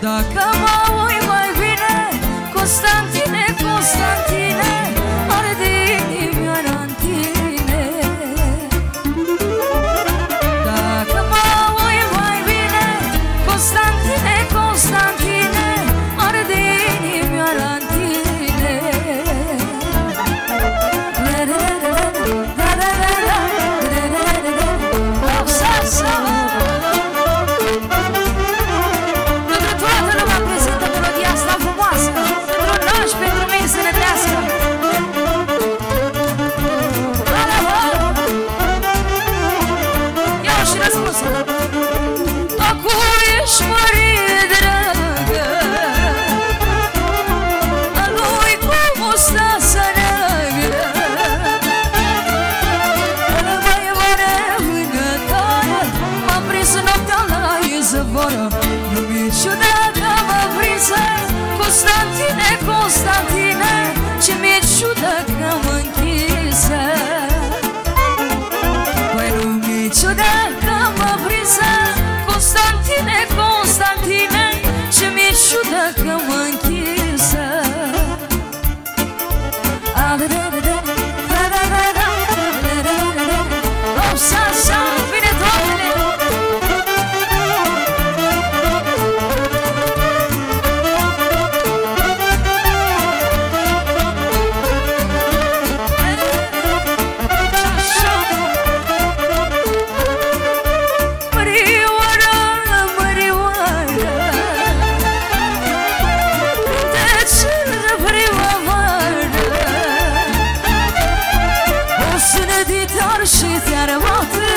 dudaka Iau și răspunsul Acum ești mărie dragă A lui cum o sta să neagă Rămâi mare vânătoare M-am prins noaptea la izvoră Nu mi-e ciudată mă prinse Constantine, Constantine Ce mi-e ciudă că mă mă prinse Constantine, Constantine Ce mi-e ciudă că mă închise دیدار شیز یار وقت